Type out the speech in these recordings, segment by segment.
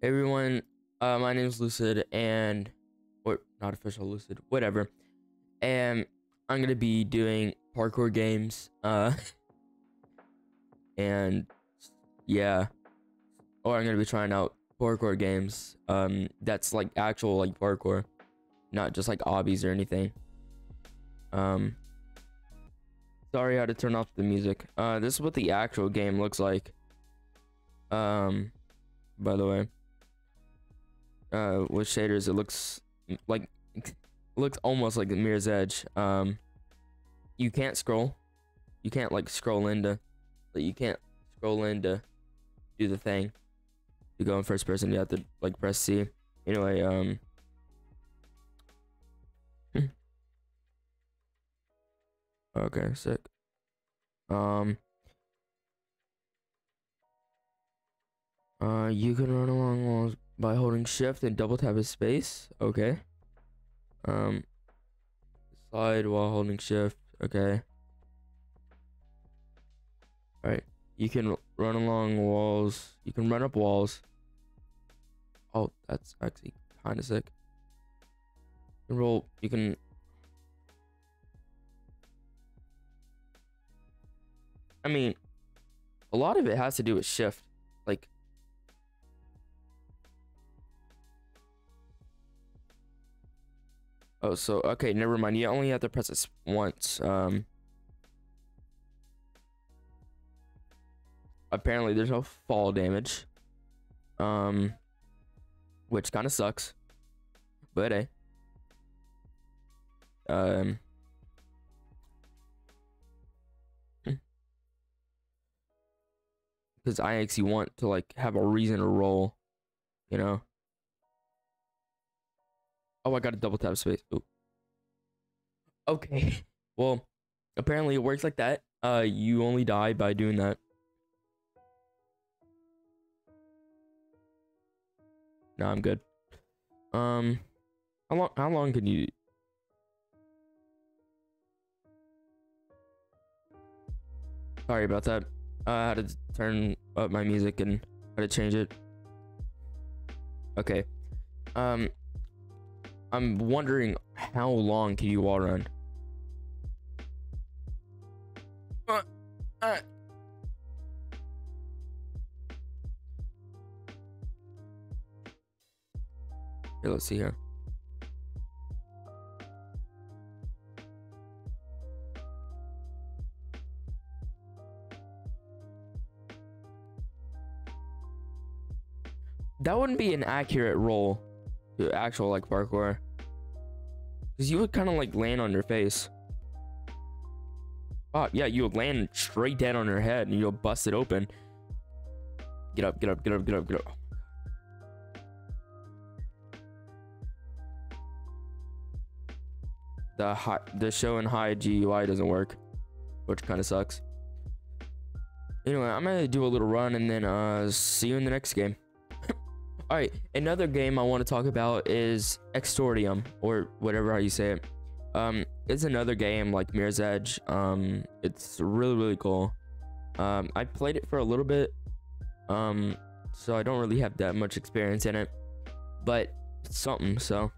Everyone, uh, my name is Lucid, and or not official Lucid, whatever. And I'm gonna be doing parkour games. Uh, and yeah, or I'm gonna be trying out parkour games. Um, that's like actual like parkour, not just like obbies or anything. Um, sorry had to turn off the music. Uh, this is what the actual game looks like. Um, by the way uh with shaders it looks like looks almost like the mirror's edge. Um you can't scroll. You can't like scroll into you can't scroll in to do the thing. To go in first person you have to like press c. Anyway um okay sick. Um uh you can run along walls by holding shift and double tap his space. Okay. Um, slide while holding shift. Okay. All right. You can run along walls. You can run up walls. Oh, that's actually kind of sick. You can roll. You can. I mean, a lot of it has to do with shift. Like, Oh, so okay, never mind. You only have to press this once. Um apparently there's no fall damage. Um which kind of sucks. But hey. Um because I actually want to like have a reason to roll, you know. Oh, I got a double tap space. Ooh. Okay. Well, apparently it works like that. Uh, you only die by doing that. No, I'm good. Um, how long? How long can you? Sorry about that. Uh, I had to turn up my music and had to change it. Okay. Um, I'm wondering how long can you wall run? Uh, uh. Here, let's see here. That wouldn't be an accurate roll actual like parkour. Because you would kind of like land on your face. Oh, yeah, you would land straight down on your head and you'll bust it open. Get up, get up, get up, get up, get up. The high, the show in high GUI doesn't work, which kind of sucks. Anyway, I'm gonna do a little run and then uh see you in the next game. All right, another game I want to talk about is Extordium or whatever how you say it. Um, it's another game like Mirror's Edge. Um, it's really really cool. Um, I played it for a little bit. Um, so I don't really have that much experience in it, but it's something. So.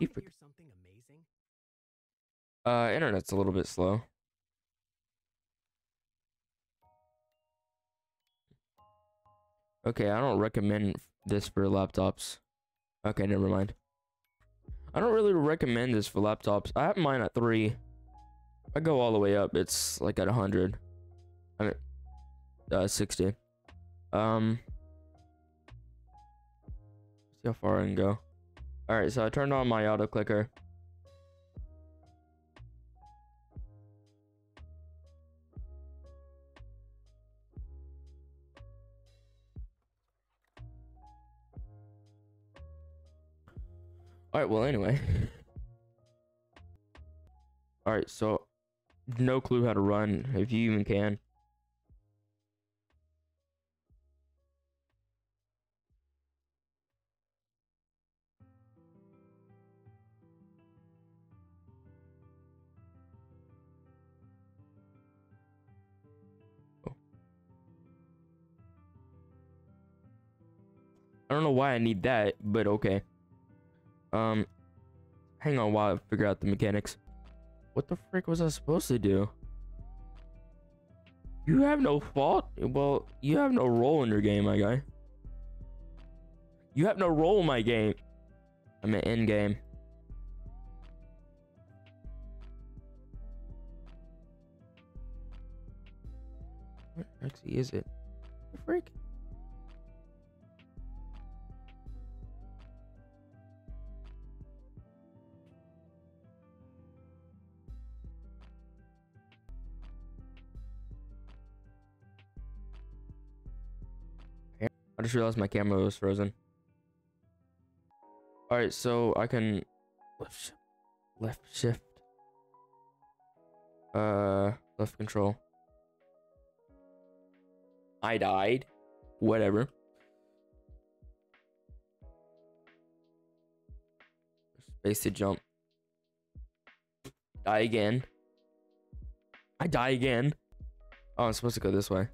Want to hear something amazing? Uh, internet's a little bit slow. Okay, I don't recommend this for laptops. Okay, never mind. I don't really recommend this for laptops. I have mine at 3. I go all the way up, it's like at 100. I mean, uh, 60. Um, see how far I can go. Alright, so I turned on my auto clicker. Alright, well, anyway. Alright, so no clue how to run, if you even can. I don't know why I need that, but okay. Um, hang on while I figure out the mechanics. What the frick was I supposed to do? You have no fault. Well, you have no role in your game, my guy. You have no role in my game. I'm an end game. What actually is it? The frick? Just realized my camera was frozen. Alright, so I can left shift, left shift. Uh left control. I died. Whatever. Space to jump. Die again. I die again. Oh, I'm supposed to go this way.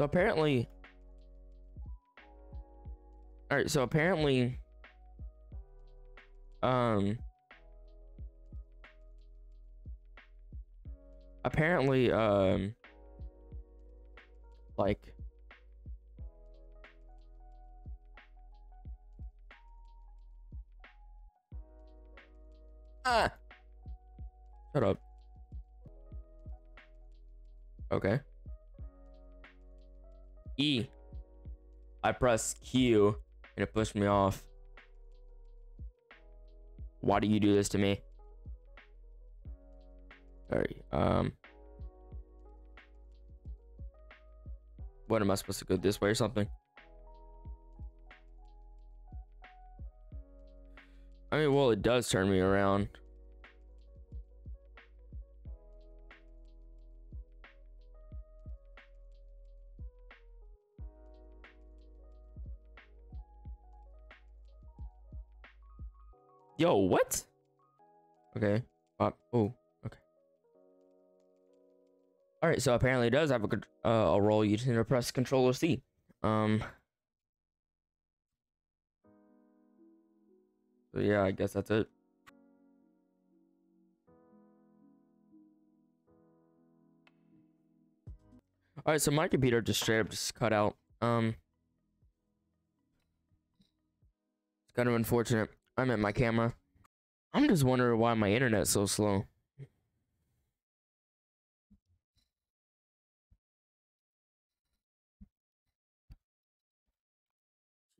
So apparently, all right. So apparently, um, apparently, um, like, ah, shut up. Okay. E. I press Q and it pushed me off. Why do you do this to me? Sorry. Um. What am I supposed to go this way or something? I mean, well, it does turn me around. Yo, what? Okay. Uh, oh, okay. All right. So apparently it does have a uh, a role. You just need to press Control C. Um. So yeah, I guess that's it. All right. So my computer just straight up just cut out. Um. It's kind of unfortunate. I meant my camera. I'm just wondering why my internet's so slow.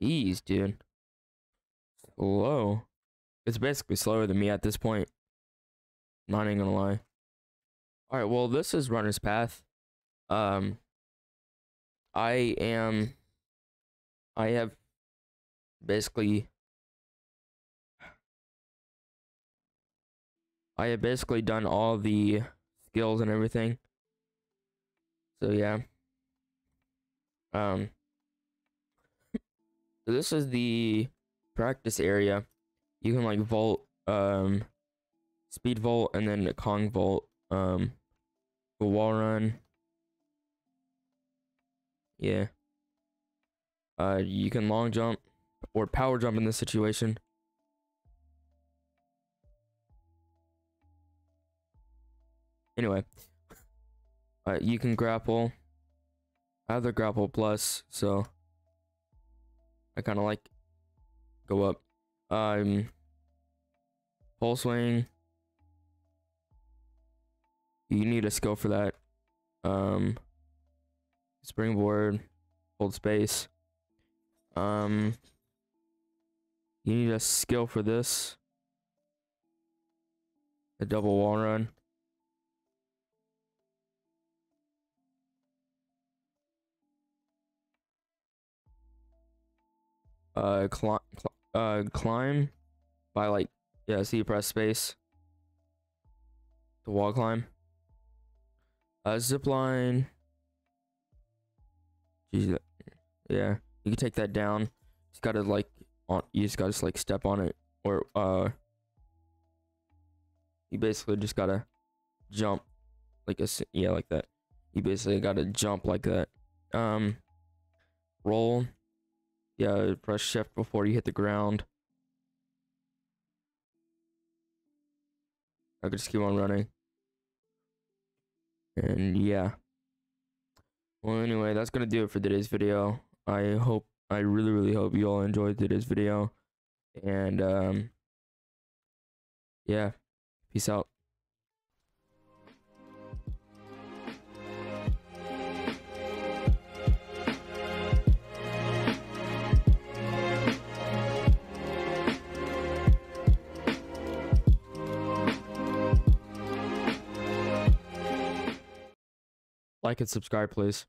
Jeez, dude. Slow. It's basically slower than me at this point. Not even gonna lie. Alright, well, this is Runner's Path. Um, I am. I have basically I have basically done all the skills and everything. So yeah. Um so this is the practice area. You can like vault um speed vault and then Kong vault um a wall run. Yeah. Uh you can long jump or power jump in this situation. Anyway, uh, you can grapple. I have the grapple plus, so I kind of like go up. Um, pole swing. You need a skill for that. Um, springboard, hold space. Um, you need a skill for this. A double wall run. Uh climb uh climb by like yeah see you press space the wall climb uh zip line Jeez, yeah you can take that down just gotta like on you just gotta like step on it or uh You basically just gotta jump like a yeah like that. You basically gotta jump like that. Um, roll. Yeah, press shift before you hit the ground. I could just keep on running. And yeah. Well, anyway, that's gonna do it for today's video. I hope, I really, really hope you all enjoyed today's video. And um, yeah, peace out. Like and subscribe, please.